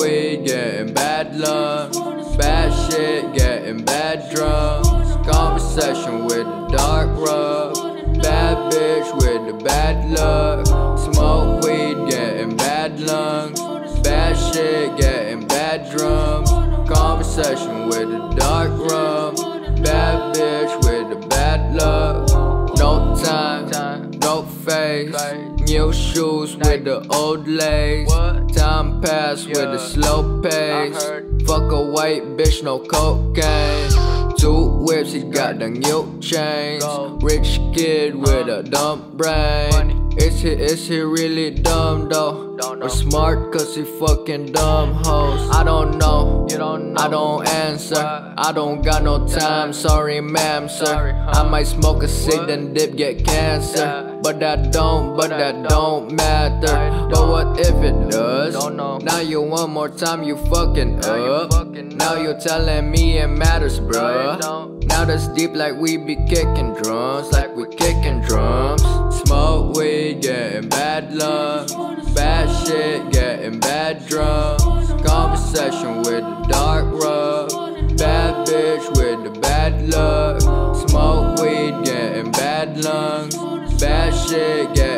bad luck. Bad shit, getting bad drums. Conversation with the dark rub. Bad bitch with the bad luck. Smoke weed, getting bad lungs. Bad shit, getting bad drums. Conversation with the face. New shoes with the old lace. Time pass with a slow pace. Fuck a white bitch, no cocaine. Two whips, he got the new chains. Rich kid with a dumb brain. Is he, is he really dumb though? Or smart cause he fucking dumb hoes? I don't know, I don't answer. I don't got no time, sorry ma'am sir. I might smoke a cig then dip get cancer. But that don't, but that don't matter. But what if it does? Now you one more time you fucking up. Now you telling me it matters, bruh. Now that's deep like we be kicking drums, like we kicking drums. Bad drums. Conversation with the dark rub. Bad bitch with the bad luck. Smoke weed, getting bad lungs. Bad shit, getting